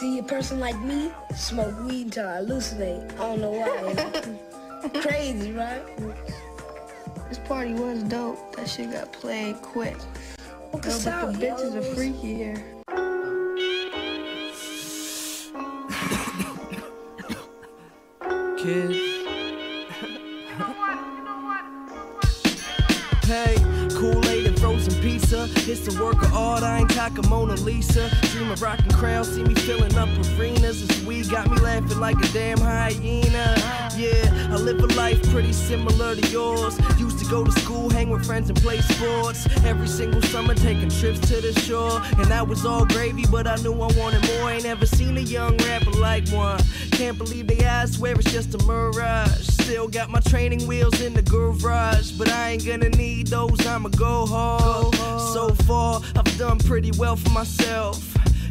See, a person like me smoke weed until I hallucinate. I don't know why. Crazy, right? This party was dope. That shit got played quick. Look Yo, us but out, the bitches yo. are freaky here. Kid. It's the work of art, I ain't talking Mona Lisa. Dream of rocking crowds, see me filling up arenas. Got me laughing like a damn hyena. Yeah, I live a life pretty similar to yours. Used to go to school, hang with friends, and play sports. Every single summer, taking trips to the shore. And that was all gravy, but I knew I wanted more. Ain't ever seen a young rapper like one. Can't believe they eyes swear it's just a mirage. Still got my training wheels in the garage, but I ain't gonna need those. I'ma go hard. So far, I've done pretty well for myself.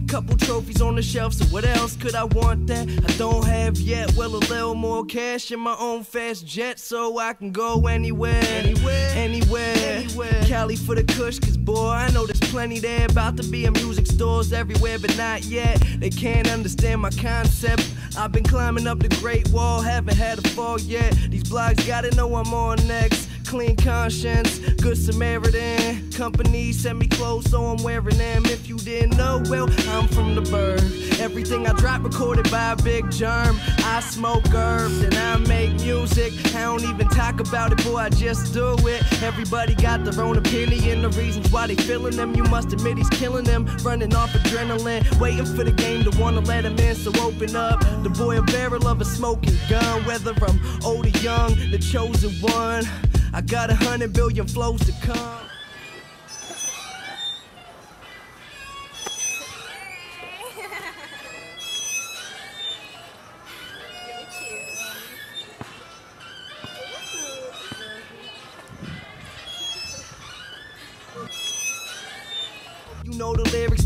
Couple trophies on the shelf, so what else could I want that I don't have yet? Well, a little more cash in my own fast jet, so I can go anywhere, anywhere, anywhere. anywhere. Cali for the kush, cause boy, I know there's plenty there. About to be in music stores everywhere, but not yet. They can't understand my concept. I've been climbing up the Great Wall, haven't had a fall yet. These blogs gotta know I'm on next. Clean conscience, good Samaritan. Company send me clothes, so I'm wearing them. If you didn't know, well, I'm from the 'Burgh. Everything I drop recorded by a big Jerm. I smoke herbs and I make music. I don't even talk about it, boy, I just do it. Everybody got their own opinion, the reasons why they feeling them. You must admit he's killing them, running off adrenaline, waiting for the game to wanna let him in. So open up, the boy a barrel of a smoking gun. Whether I'm old or young, the chosen one. I got a hundred billion flows to come.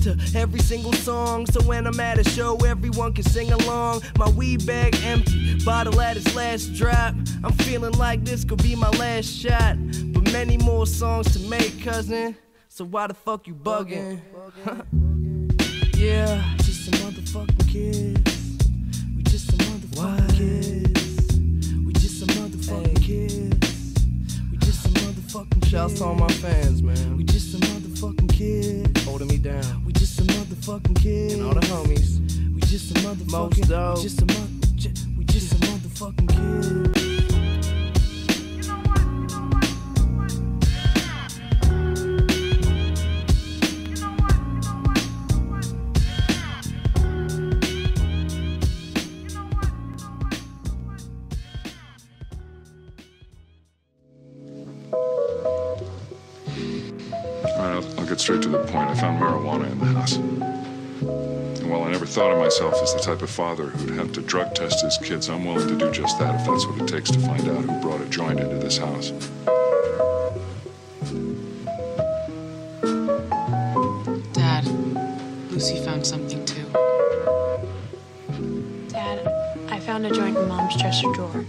To every single song, so when I'm at a show, everyone can sing along. My weed bag empty, bottle at its last drop. I'm feeling like this could be my last shot, but many more songs to make, cousin. So why the fuck you bugging? yeah, just some motherfucking kids. We just some motherfucking kids. We just some motherfucking kids. We just some motherfucking kids. Shouts to all my fans, man. We just some motherfucking kids. Holding me down. We just a motherfucking kid. And all the homies. We just some motherfucking Most dope. We just some mother- We just some motherfucking kids. All right, I'll, I'll get straight to the point. I found marijuana in the house. And while I never thought of myself as the type of father who'd have to drug test his kids, I'm willing to do just that if that's what it takes to find out who brought a joint into this house. Dad, Lucy found something too. Dad, I found a joint in Mom's dresser drawer.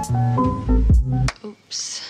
Oops.